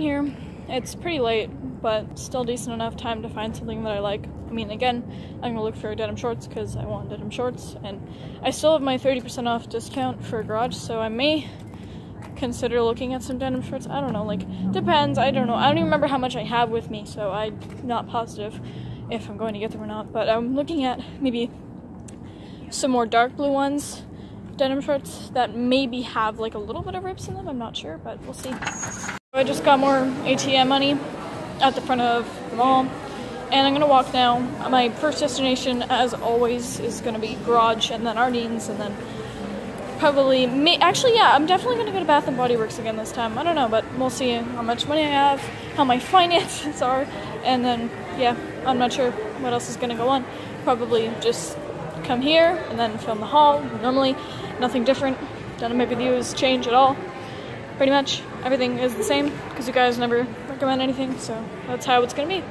here. It's pretty late, but still decent enough time to find something that I like. I mean, again, I'm gonna look for denim shorts because I want denim shorts, and I still have my 30% off discount for Garage, so I may consider looking at some denim shorts. I don't know, like, depends. I don't know. I don't even remember how much I have with me, so I'm not positive if I'm going to get them or not. But I'm looking at maybe some more dark blue ones, denim shorts that maybe have like a little bit of rips in them. I'm not sure, but we'll see. I just got more ATM money at the front of the mall. And I'm gonna walk now. My first destination, as always, is gonna be Garage and then Ardene's and then probably me actually yeah i'm definitely to go to bath and body works again this time i don't know but we'll see how much money i have how my finances are and then yeah i'm not sure what else is to go on probably just come here and then film the haul normally nothing different none of my videos change at all pretty much everything is the same because you guys never recommend anything so that's how it's to be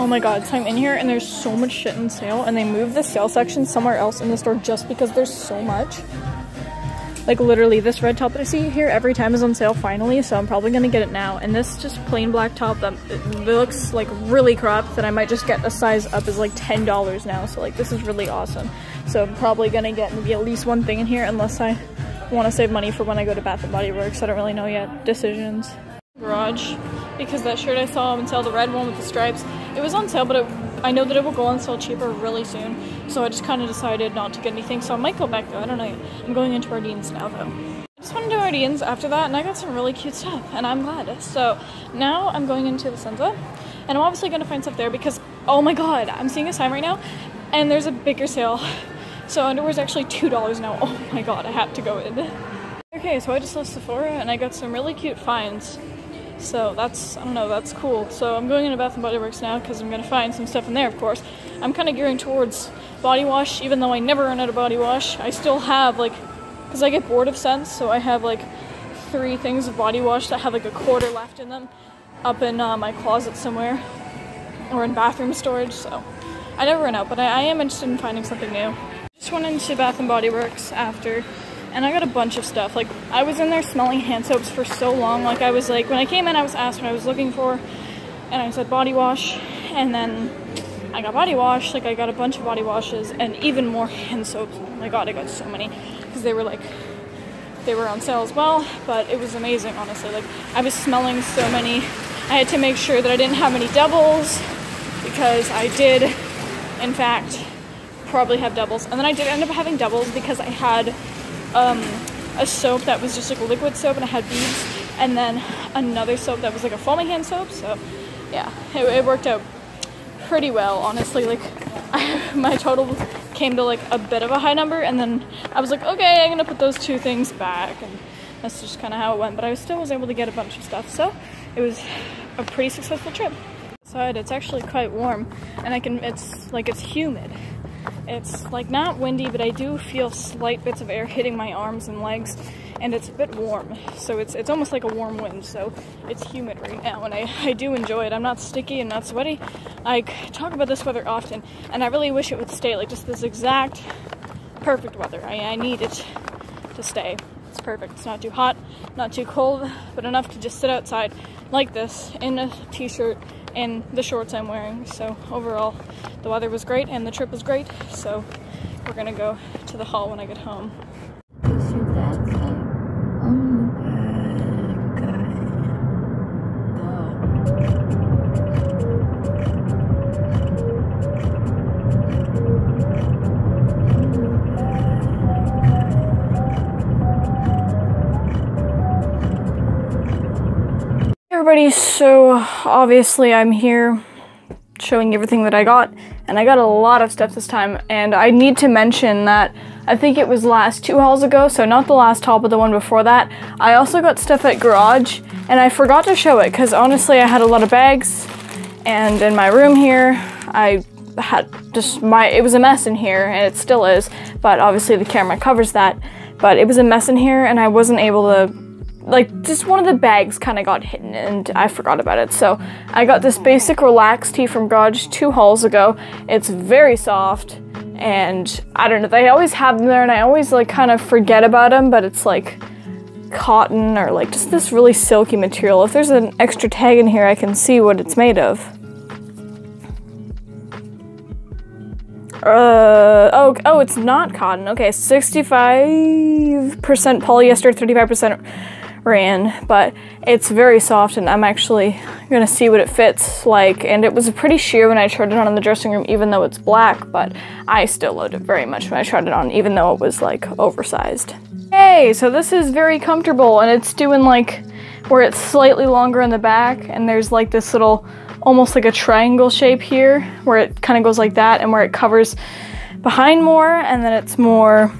Oh my god, so I'm in here and there's so much shit in sale and they moved the sale section somewhere else in the store just because there's so much. Like literally this red top that I see here every time is on sale finally, so I'm probably gonna get it now. And this just plain black top that looks like really cropped that I might just get a size up is like $10 now. So like this is really awesome. So I'm probably gonna get maybe at least one thing in here unless I want to save money for when I go to Bath Body Works. I don't really know yet. Decisions. Garage because that shirt I saw on sale, the red one with the stripes, it was on sale, but it, I know that it will go on sale cheaper really soon. So I just kind of decided not to get anything. So I might go back though. I don't know. I'm going into Ardene's now though. I just went into Ardene's after that, and I got some really cute stuff, and I'm glad. So now I'm going into the Senza, and I'm obviously going to find stuff there because oh my god, I'm seeing a sign right now, and there's a bigger sale. So underwear is actually two dollars now. Oh my god, I have to go in. Okay, so I just left Sephora and I got some really cute finds. So that's, I don't know, that's cool. So I'm going into Bath & Body Works now because I'm going to find some stuff in there, of course. I'm kind of gearing towards body wash, even though I never run out of body wash. I still have, like, because I get bored of scents, so I have, like, three things of body wash that have, like, a quarter left in them up in uh, my closet somewhere or in bathroom storage, so I never run out, but I, I am interested in finding something new. Just went into Bath & Body Works after and I got a bunch of stuff. Like, I was in there smelling hand soaps for so long. Like, I was like, when I came in, I was asked what I was looking for, and I said body wash, and then I got body wash. Like, I got a bunch of body washes, and even more hand soaps. Oh my god, I got so many, because they were like, they were on sale as well, but it was amazing, honestly. Like, I was smelling so many. I had to make sure that I didn't have any doubles, because I did, in fact, probably have doubles. And then I did end up having doubles because I had um, a soap that was just like liquid soap and I had beads, and then another soap that was like a foaming hand soap. So yeah, it, it worked out pretty well, honestly. Like I, my total came to like a bit of a high number, and then I was like, okay, I'm gonna put those two things back, and that's just kind of how it went. But I still was able to get a bunch of stuff, so it was a pretty successful trip. Outside, it's actually quite warm, and I can. It's like it's humid. It's like not windy, but I do feel slight bits of air hitting my arms and legs, and it's a bit warm. So it's it's almost like a warm wind. So it's humid right now, and I, I do enjoy it. I'm not sticky and not sweaty. I talk about this weather often, and I really wish it would stay like just this exact perfect weather. I, I need it to stay. It's perfect. It's not too hot, not too cold, but enough to just sit outside like this in a t-shirt and the shorts I'm wearing. So overall, the weather was great and the trip was great. So we're gonna go to the hall when I get home. Everybody, so obviously I'm here showing everything that I got, and I got a lot of stuff this time, and I need to mention that I think it was last two hauls ago, so not the last haul, but the one before that, I also got stuff at Garage, and I forgot to show it, because honestly I had a lot of bags, and in my room here, I had just my, it was a mess in here, and it still is, but obviously the camera covers that, but it was a mess in here, and I wasn't able to like just one of the bags kind of got hidden and I forgot about it. So I got this basic relaxed tee from Garage two hauls ago. It's very soft and I don't know, they always have them there and I always like kind of forget about them, but it's like cotton or like just this really silky material. If there's an extra tag in here, I can see what it's made of. Uh, oh, oh, it's not cotton. Okay, 65% polyester, 35% but it's very soft and I'm actually gonna see what it fits like. And it was pretty sheer when I tried it on in the dressing room, even though it's black, but I still loved it very much when I tried it on, even though it was like oversized. Hey, so this is very comfortable and it's doing like where it's slightly longer in the back and there's like this little almost like a triangle shape here where it kind of goes like that and where it covers behind more and then it's more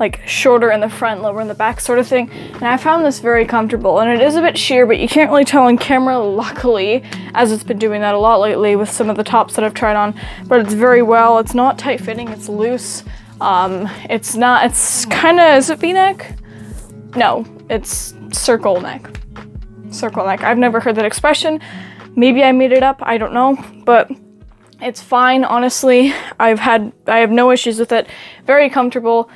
like shorter in the front, lower in the back sort of thing. And I found this very comfortable and it is a bit sheer, but you can't really tell on camera, luckily, as it's been doing that a lot lately with some of the tops that I've tried on, but it's very well. It's not tight fitting, it's loose. Um, it's not, it's kind of, is it v-neck? No, it's circle neck. Circle neck. I've never heard that expression. Maybe I made it up, I don't know, but it's fine, honestly. I've had, I have no issues with it. Very comfortable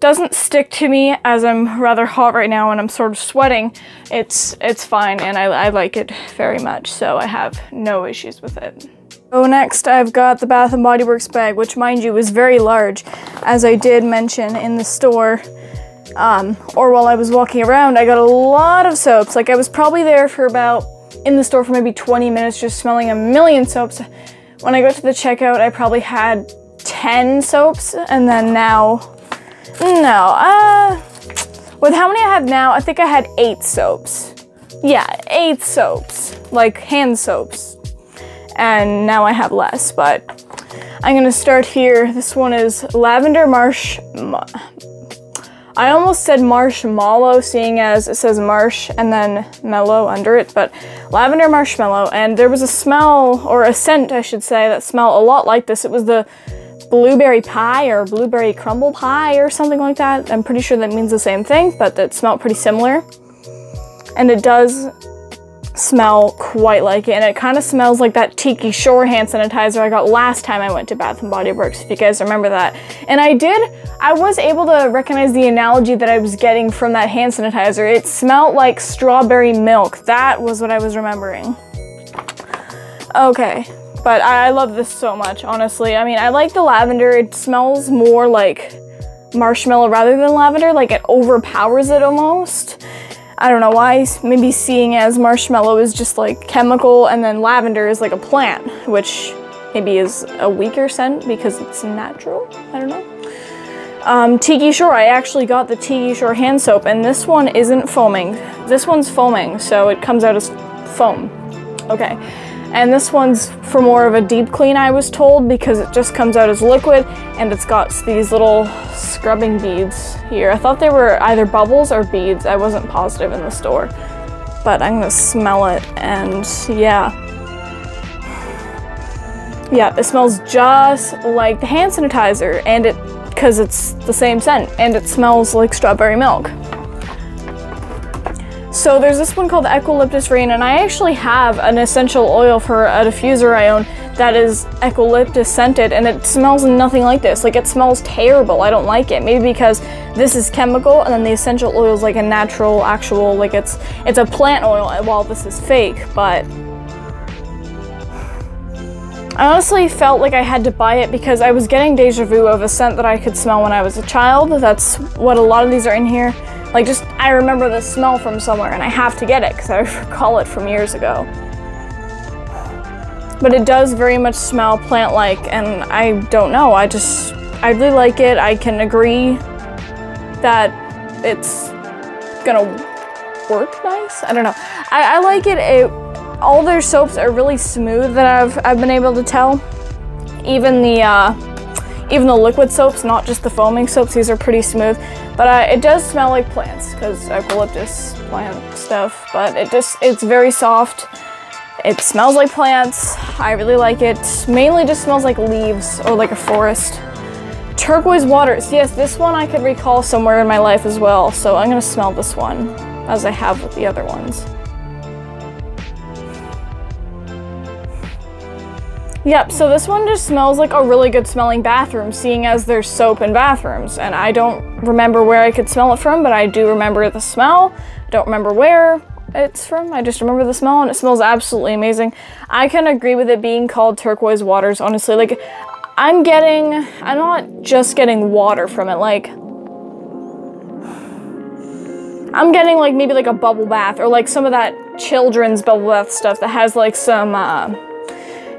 doesn't stick to me as I'm rather hot right now and I'm sort of sweating. It's it's fine and I, I like it very much, so I have no issues with it. So next I've got the Bath & Body Works bag, which mind you is very large, as I did mention in the store. Um, or while I was walking around, I got a lot of soaps. Like I was probably there for about, in the store for maybe 20 minutes just smelling a million soaps. When I got to the checkout, I probably had 10 soaps, and then now no, uh, with how many I have now, I think I had eight soaps. Yeah, eight soaps, like hand soaps. And now I have less, but I'm gonna start here. This one is Lavender Marsh. I almost said marshmallow, seeing as it says marsh and then mellow under it, but lavender marshmallow. And there was a smell, or a scent, I should say, that smelled a lot like this. It was the blueberry pie or blueberry crumble pie or something like that. I'm pretty sure that means the same thing, but that smelled pretty similar. And it does smell quite like it, and it kind of smells like that Tiki Shore hand sanitizer I got last time I went to Bath & Body Works, if you guys remember that. And I did, I was able to recognize the analogy that I was getting from that hand sanitizer. It smelled like strawberry milk. That was what I was remembering. Okay, but I, love this so much, honestly. I mean, I like the lavender. It smells more like marshmallow rather than lavender. Like it overpowers it almost. I don't know why. Maybe seeing as marshmallow is just like chemical and then lavender is like a plant, which maybe is a weaker scent because it's natural. I don't know. Um, Tiki Shore, I actually got the Tiki Shore hand soap and this one isn't foaming. This one's foaming, so it comes out as foam. Okay. And this one's for more of a deep clean, I was told, because it just comes out as liquid and it's got these little scrubbing beads here. I thought they were either bubbles or beads. I wasn't positive in the store. But I'm gonna smell it and yeah. Yeah, it smells just like the hand sanitizer and it, cause it's the same scent and it smells like strawberry milk. So there's this one called Eucalyptus Rain, and I actually have an essential oil for a diffuser I own that is eucalyptus scented, and it smells nothing like this. Like it smells terrible. I don't like it. Maybe because this is chemical, and then the essential oil is like a natural, actual, like it's it's a plant oil. While this is fake, but I honestly felt like I had to buy it because I was getting deja vu of a scent that I could smell when I was a child. That's what a lot of these are in here. Like just, I remember the smell from somewhere and I have to get it because I recall it from years ago. But it does very much smell plant-like and I don't know, I just, I really like it. I can agree that it's gonna work nice. I don't know. I, I like it. it. All their soaps are really smooth that I've, I've been able to tell. Even the, uh, even the liquid soaps, not just the foaming soaps, these are pretty smooth. But uh, it does smell like plants, because eucalyptus plant stuff. But it just, it's very soft. It smells like plants. I really like it. Mainly just smells like leaves or like a forest. Turquoise waters. Yes, this one I could recall somewhere in my life as well. So I'm gonna smell this one as I have with the other ones. Yep, so this one just smells like a really good smelling bathroom, seeing as there's soap in bathrooms. And I don't remember where I could smell it from, but I do remember the smell. I don't remember where it's from. I just remember the smell and it smells absolutely amazing. I can agree with it being called turquoise waters, honestly. Like, I'm getting, I'm not just getting water from it, like, I'm getting like maybe like a bubble bath or like some of that children's bubble bath stuff that has like some, uh,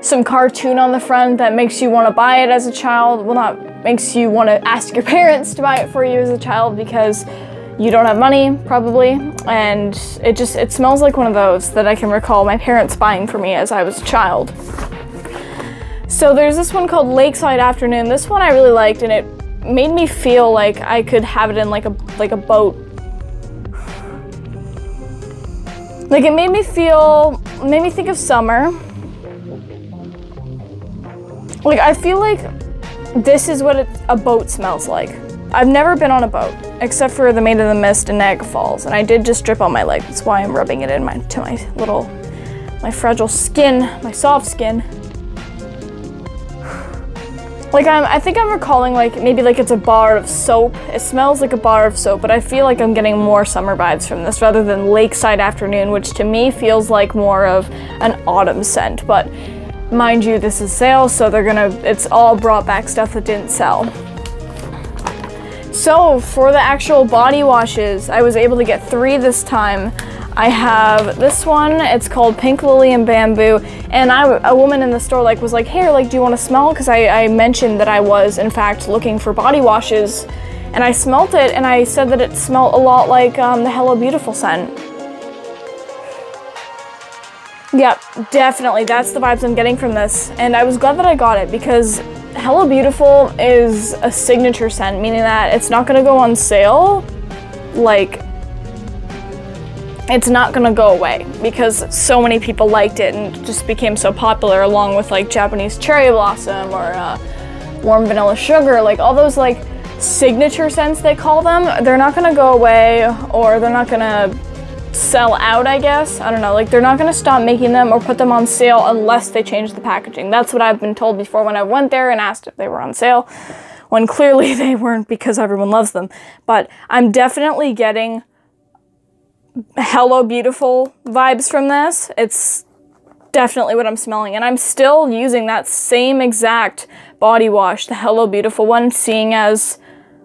some cartoon on the front that makes you want to buy it as a child. Well, not makes you want to ask your parents to buy it for you as a child because you don't have money probably and it just it smells like one of those that I can recall my parents buying for me as I was a child. So there's this one called Lakeside Afternoon. This one I really liked and it made me feel like I could have it in like a like a boat. Like it made me feel made me think of summer like, I feel like this is what a boat smells like. I've never been on a boat, except for the Maid of the Mist in Niagara Falls, and I did just drip on my leg. That's why I'm rubbing it in my to my little, my fragile skin, my soft skin. Like I'm, I think I'm recalling like maybe like it's a bar of soap. It smells like a bar of soap, but I feel like I'm getting more summer vibes from this rather than lakeside afternoon, which to me feels like more of an autumn scent. But Mind you, this is sales, so they're gonna, it's all brought back stuff that didn't sell. So for the actual body washes, I was able to get three this time. I have this one, it's called Pink Lily and Bamboo, and I, a woman in the store like was like, hey, like, do you want to smell? Because I, I mentioned that I was, in fact, looking for body washes, and I smelt it, and I said that it smelled a lot like um, the Hello Beautiful scent. Yep, definitely. That's the vibes I'm getting from this. And I was glad that I got it because Hello Beautiful is a signature scent, meaning that it's not gonna go on sale. Like, it's not gonna go away because so many people liked it and just became so popular along with like Japanese cherry blossom or uh, warm vanilla sugar, like all those like signature scents they call them, they're not gonna go away or they're not gonna sell out, I guess. I don't know, like they're not gonna stop making them or put them on sale unless they change the packaging. That's what I've been told before when I went there and asked if they were on sale, when clearly they weren't because everyone loves them. But I'm definitely getting Hello Beautiful vibes from this. It's definitely what I'm smelling. And I'm still using that same exact body wash, the Hello Beautiful one, seeing as,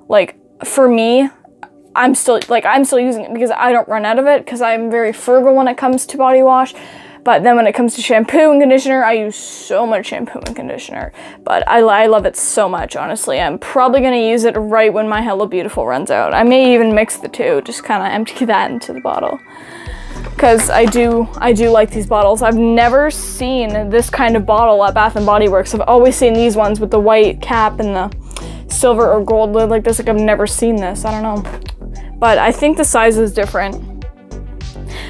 like, for me, I'm still like I'm still using it because I don't run out of it because I'm very frugal when it comes to body wash. But then when it comes to shampoo and conditioner, I use so much shampoo and conditioner. But I, I love it so much, honestly. I'm probably going to use it right when my Hello Beautiful runs out. I may even mix the two, just kind of empty that into the bottle. Because I do, I do like these bottles. I've never seen this kind of bottle at Bath & Body Works. I've always seen these ones with the white cap and the silver or gold lid like this. Like I've never seen this. I don't know but I think the size is different.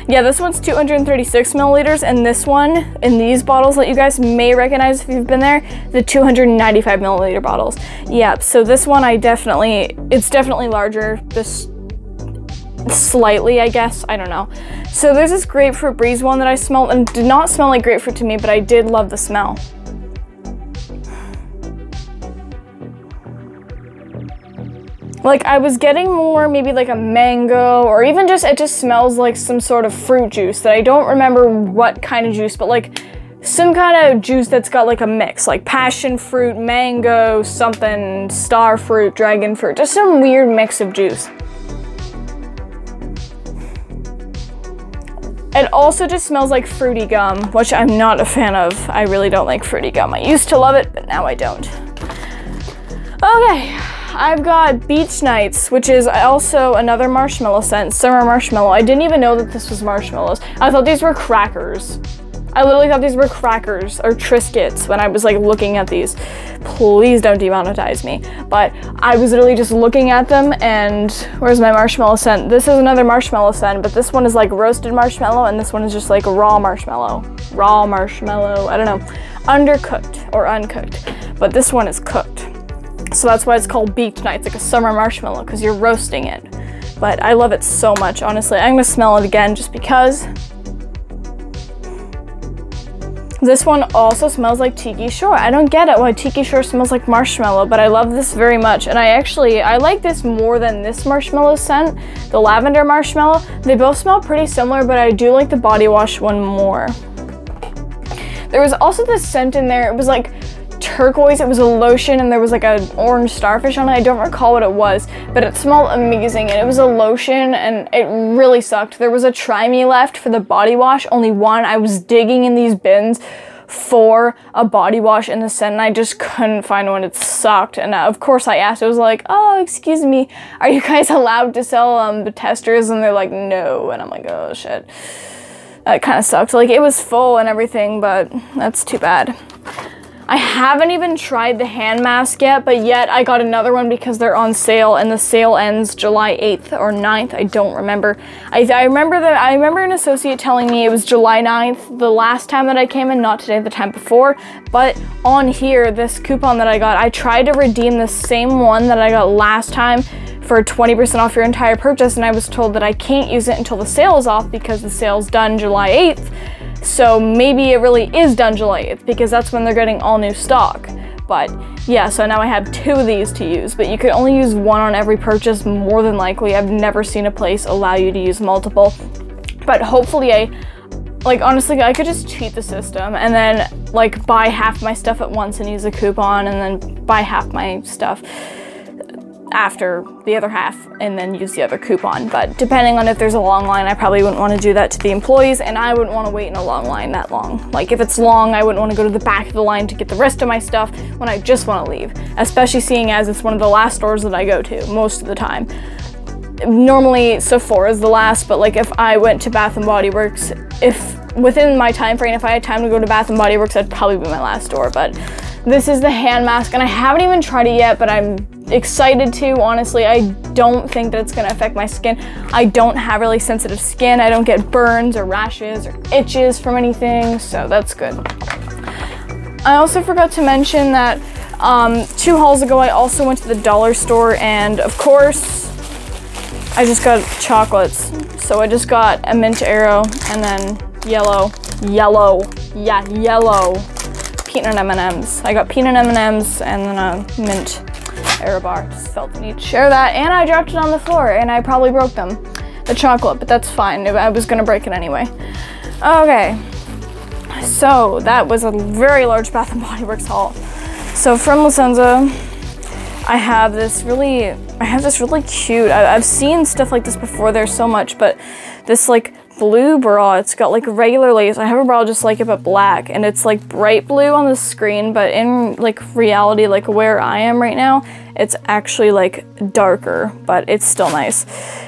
Yeah, this one's 236 milliliters, and this one, in these bottles that you guys may recognize if you've been there, the 295 milliliter bottles. Yeah, so this one I definitely, it's definitely larger, this slightly, I guess, I don't know. So there's this grapefruit breeze one that I smelled, and did not smell like grapefruit to me, but I did love the smell. Like I was getting more maybe like a mango or even just it just smells like some sort of fruit juice that I don't remember what kind of juice, but like some kind of juice that's got like a mix, like passion fruit, mango, something, star fruit, dragon fruit, just some weird mix of juice. It also just smells like fruity gum, which I'm not a fan of. I really don't like fruity gum. I used to love it, but now I don't. Okay. I've got Beach Nights, which is also another marshmallow scent, summer marshmallow. I didn't even know that this was marshmallows. I thought these were crackers. I literally thought these were crackers or Triscuits when I was like looking at these. Please don't demonetize me. But I was literally just looking at them and where's my marshmallow scent? This is another marshmallow scent, but this one is like roasted marshmallow and this one is just like raw marshmallow. Raw marshmallow, I don't know. Undercooked or uncooked. But this one is cooked. So that's why it's called beach night. It's like a summer marshmallow because you're roasting it. But I love it so much, honestly. I'm gonna smell it again just because. This one also smells like Tiki Shore. I don't get it why Tiki Shore smells like marshmallow, but I love this very much. And I actually, I like this more than this marshmallow scent, the lavender marshmallow. They both smell pretty similar, but I do like the body wash one more. There was also this scent in there. It was like turquoise. It was a lotion and there was like an orange starfish on it. I don't recall what it was, but it smelled amazing and it was a lotion and it really sucked. There was a Try Me left for the body wash, only one. I was digging in these bins for a body wash in the scent and I just couldn't find one. It sucked. And uh, of course I asked, I was like, oh, excuse me, are you guys allowed to sell um, the testers? And they're like, no. And I'm like, oh shit. That kind of sucked. Like it was full and everything, but that's too bad. I haven't even tried the hand mask yet, but yet I got another one because they're on sale and the sale ends July 8th or 9th. I don't remember. I, I remember that I remember an associate telling me it was July 9th the last time that I came in, not today, the time before. But on here, this coupon that I got, I tried to redeem the same one that I got last time for 20% off your entire purchase and I was told that I can't use it until the sale is off because the sale's done July 8th. So maybe it really is done July 8th because that's when they're getting all new stock. But yeah, so now I have two of these to use, but you could only use one on every purchase more than likely. I've never seen a place allow you to use multiple. But hopefully I like honestly I could just cheat the system and then like buy half my stuff at once and use a coupon and then buy half my stuff after the other half and then use the other coupon. But depending on if there's a long line, I probably wouldn't want to do that to the employees and I wouldn't want to wait in a long line that long. Like if it's long, I wouldn't want to go to the back of the line to get the rest of my stuff when I just want to leave, especially seeing as it's one of the last stores that I go to most of the time. Normally Sephora is the last, but like if I went to Bath and Body Works, if within my time frame, if I had time to go to Bath and Body Works, that'd probably be my last store. But this is the hand mask, and I haven't even tried it yet, but I'm excited to. Honestly, I don't think that it's gonna affect my skin. I don't have really sensitive skin. I don't get burns or rashes or itches from anything, so that's good. I also forgot to mention that um, two hauls ago, I also went to the dollar store and of course, I just got chocolates. So I just got a mint Aero and then yellow, yellow, yeah, yellow peanut M&Ms. I got peanut M&Ms and then a mint Bar. Just felt the need to share that. And I dropped it on the floor and I probably broke them. The chocolate, but that's fine. I was gonna break it anyway. Okay. So that was a very large Bath and Body Works haul. So from La Senza, I have this really, I have this really cute, I, have seen stuff like this before, there's so much, but this like blue bra. It's got like regular lace. I have a bra just like it but black and it's like bright blue on the screen but in like reality like where I am right now it's actually like darker but it's still nice.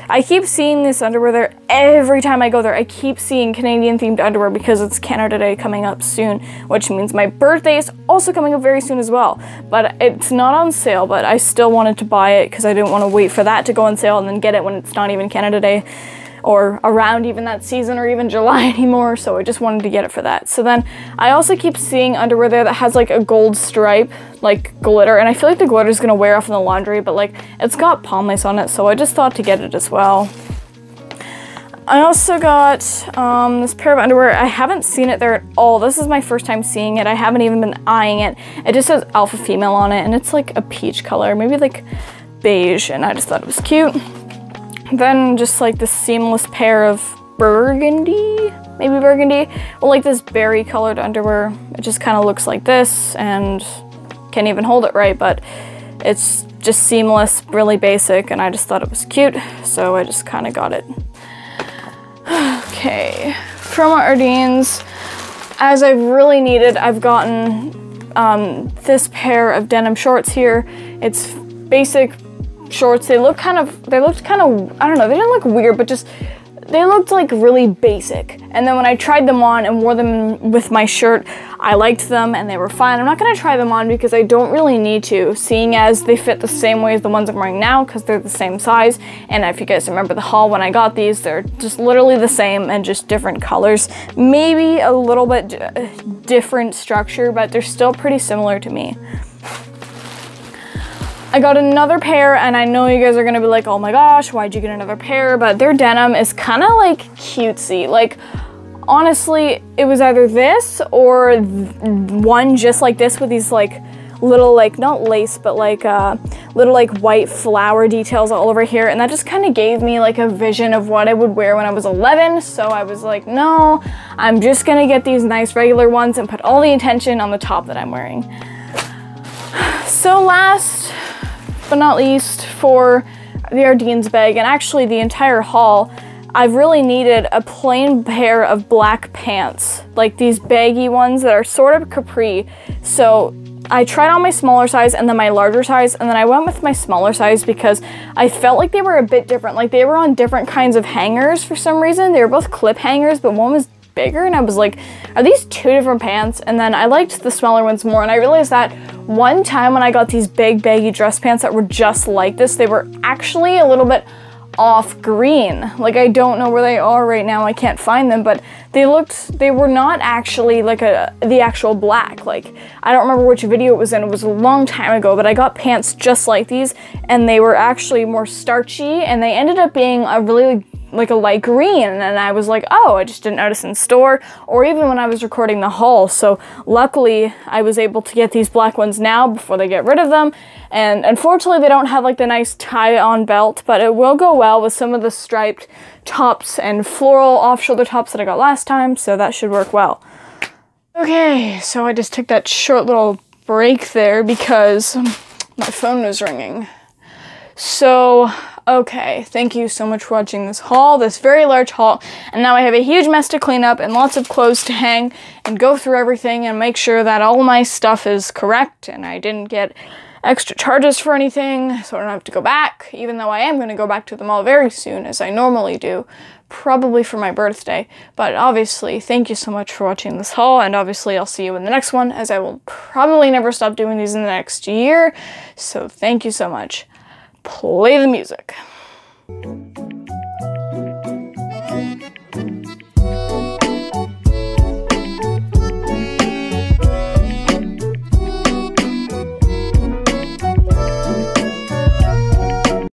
I keep seeing this underwear there every time I go there. I keep seeing Canadian themed underwear because it's Canada Day coming up soon which means my birthday is also coming up very soon as well but it's not on sale but I still wanted to buy it because I didn't want to wait for that to go on sale and then get it when it's not even Canada Day or around even that season or even July anymore, so I just wanted to get it for that. So then I also keep seeing underwear there that has like a gold stripe, like glitter, and I feel like the glitter is gonna wear off in the laundry, but like it's got palm lace on it, so I just thought to get it as well. I also got um, this pair of underwear. I haven't seen it there at all. This is my first time seeing it. I haven't even been eyeing it. It just says alpha female on it and it's like a peach color, maybe like beige, and I just thought it was cute. Then just like this seamless pair of burgundy, maybe burgundy, well like this berry colored underwear. It just kind of looks like this and can't even hold it right, but it's just seamless, really basic, and I just thought it was cute, so I just kind of got it. okay, from Ardene's, as I've really needed, I've gotten um, this pair of denim shorts here. It's basic shorts. They look kind of, they looked kind of, I don't know, they didn't look weird, but just, they looked like really basic. And then when I tried them on and wore them with my shirt, I liked them and they were fine. I'm not gonna try them on because I don't really need to, seeing as they fit the same way as the ones I'm wearing now because they're the same size. And if you guys remember the haul when I got these, they're just literally the same and just different colors. Maybe a little bit uh, different structure, but they're still pretty similar to me. I got another pair and I know you guys are gonna be like, oh my gosh, why'd you get another pair? But their denim is kind of like cutesy. Like, honestly, it was either this or one just like this with these like little like not lace but like uh, little like white flower details all over here and that just kind of gave me like a vision of what I would wear when I was 11 so I was like no I'm just gonna get these nice regular ones and put all the attention on the top that I'm wearing so last but not least for the Ardene's bag and actually the entire haul I've really needed a plain pair of black pants, like these baggy ones that are sort of capri. So I tried on my smaller size and then my larger size, and then I went with my smaller size because I felt like they were a bit different. Like they were on different kinds of hangers for some reason. They were both clip hangers, but one was bigger, and I was like, are these two different pants? And then I liked the smaller ones more, and I realized that one time when I got these big baggy dress pants that were just like this, they were actually a little bit off green. Like I don't know where they are right now. I can't find them, but they looked they were not actually like a the actual black. Like I don't remember which video it was in. It was a long time ago, but I got pants just like these and they were actually more starchy and they ended up being a really like a light green and I was like, oh, I just didn't notice in store or even when I was recording the haul. So luckily I was able to get these black ones now before they get rid of them. And unfortunately they don't have like the nice tie on belt, but it will go well with some of the striped tops and floral off shoulder tops that I got last time. So that should work well. Okay, so I just took that short little break there because my phone was ringing. So Okay, thank you so much for watching this haul, this very large haul, and now I have a huge mess to clean up and lots of clothes to hang and go through everything and make sure that all my stuff is correct and I didn't get extra charges for anything, so I don't have to go back, even though I am going to go back to the mall very soon, as I normally do, probably for my birthday. But obviously, thank you so much for watching this haul, and obviously I'll see you in the next one, as I will probably never stop doing these in the next year, so thank you so much play the music.